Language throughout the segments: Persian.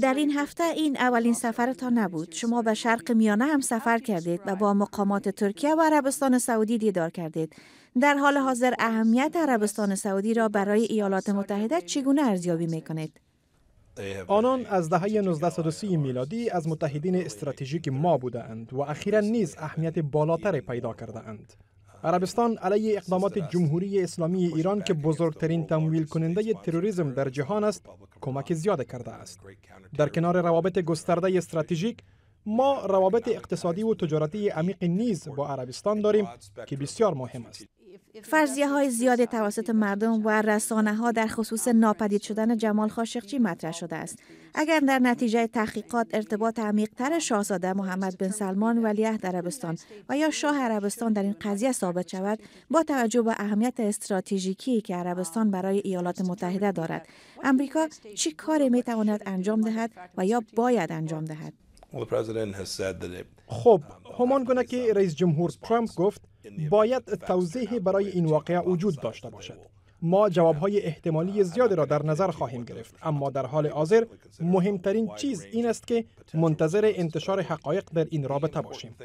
در این هفته این اولین سفرتان نبود. شما به شرق میانه هم سفر کردید و با مقامات ترکیه و عربستان سعودی دیدار کردید. در حال حاضر اهمیت عربستان سعودی را برای ایالات متحده چگونه ارزیابی می کنید؟ آنان از دهه 1930 میلادی از متحدین استراتژیک ما بودند و اخیرا نیز اهمیت بالاتر پیدا کرده اند. عربستان علیه اقدامات جمهوری اسلامی ایران که بزرگترین تمویل کننده تروریسم در جهان است کمک زیاد کرده است. در کنار روابط گسترده استراتژیک ما روابط اقتصادی و تجارتی عمیق نیز با عربستان داریم که بسیار مهم است. فرضیه های زیاد توسط مردم و رسانه ها در خصوص ناپدید شدن جمال خاشقچی مطرح شده است. اگر در نتیجه تحقیقات ارتباط عمیقتر شاهزاده محمد بن سلمان ولیعهد عربستان و یا شاه عربستان در این قضیه ثابت شود با توجه به اهمیت استراتژیکی که عربستان برای ایالات متحده دارد امریکا چه کاری می تواند انجام دهد و یا باید انجام دهد؟ خب همان گونه که رئیس جمهور ترامپ گفت باید توضیحی برای این واقعه وجود داشته باشد. ما جوابهای احتمالی زیادی را در نظر خواهیم گرفت. اما در حال حاضر مهمترین چیز این است که منتظر انتشار حقایق در این رابطه باشیم.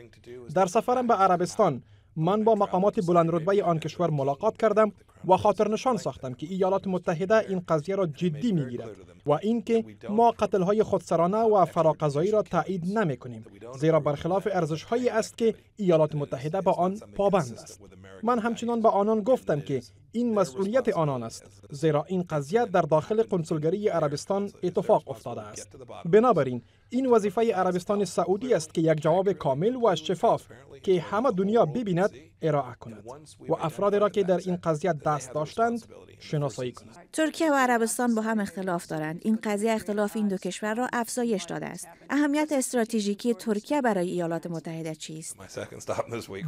در سفرم به عربستان من با مقامات بلند رتبه آن کشور ملاقات کردم و خاطر نشان ساختم که ایالات متحده این قضیه را جدی می‌گیرد و اینکه ما قتل های خودسرانه و فراقضایی را تایید نمی کنیم زیرا برخلاف ارزش هایی است که ایالات متحده با آن پابند است. من همچنان به آنان گفتم که این مسئولیت آنان است زیرا این قضیه در داخل کنسولگری عربستان اتفاق افتاده است. بنابراین این وظیفه عربستان سعودی است که یک جواب کامل و شفاف که همه دنیا ببیند ارائه کند و افراد را که در این قضیه دست داشتند شناسایی کند. ترکیه و عربستان با هم اختلاف دارند. این قضیه اختلاف این دو کشور را افزایش داده است. اهمیت استراتژیکی ترکیه برای ایالات متحده چیست؟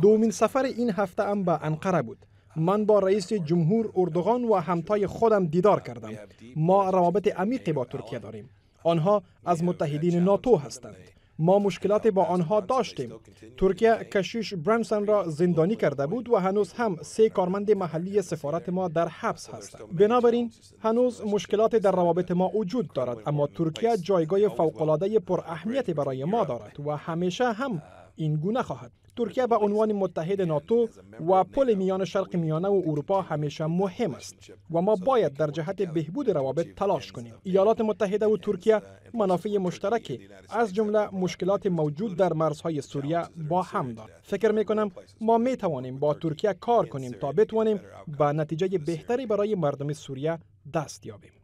دومین سفر این هفته ام به انقره بود. من با رئیس جمهور اردوغان و همتای خودم دیدار کردم. ما روابط عمیقی با ترکیه داریم. آنها از متحدین ناتو هستند. ما مشکلات با آنها داشتیم. ترکیه کشیش برانسون را زندانی کرده بود و هنوز هم سه کارمند محلی سفارت ما در حبس هستند. بنابراین هنوز مشکلات در روابط ما وجود دارد اما ترکیه جایگاه فوقالعاده پر اهمیتی برای ما دارد و همیشه هم این گونه خواهد. ترکیه به عنوان متحد ناتو و پل میان شرق میانه و اروپا همیشه مهم است و ما باید در جهت بهبود روابط تلاش کنیم. ایالات متحده و ترکیه منافع مشترکی از جمله مشکلات موجود در مرزهای سوریه با هم دارد فکر می کنم ما می توانیم با ترکیه کار کنیم تا بتوانیم به نتیجه بهتری برای مردم سوریه دست یابیم.